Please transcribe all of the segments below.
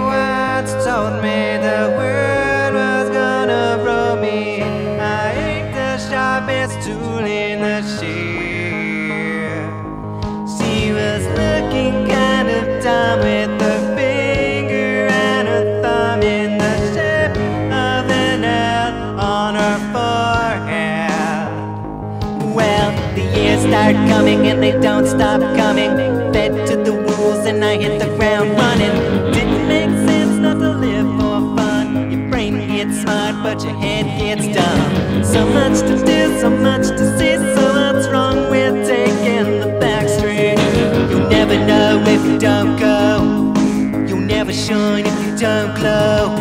once told me the world was gonna blow me. I ain't the sharpest tool in the shed. She was looking kind of dumb with her finger and her thumb in the shape of an L on her forehead. Well, the years start coming and they don't stop coming. Fed to the wolves and I hit the ground running. Didn't make sense not to live for fun. Your brain gets smart, but your head gets dumb. So much to do, so much to see. So what's wrong with taking the back street? You'll never know if you don't go. You'll never shine if you don't glow.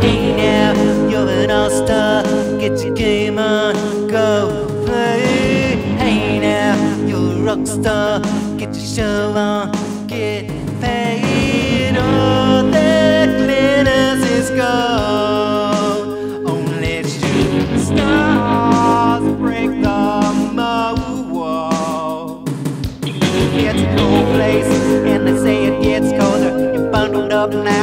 Hey now, you're an all-star. Get your game on, go play. Hey now, you're a rock star. Get your show on, get paid. All that glitters is gold. Only shooting stars break the mold. It's a cold place, and they say it gets colder. You're bundled up now,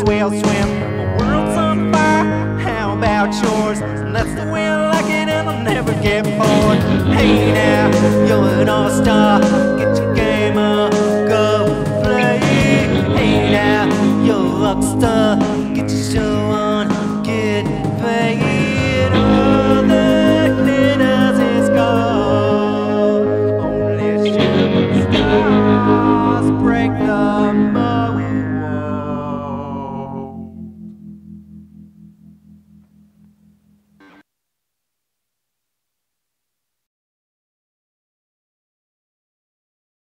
as well swim. The world's on fire, how about yours? And that's the way I like it, and I'll never get bored. Hey now, you're an all-star,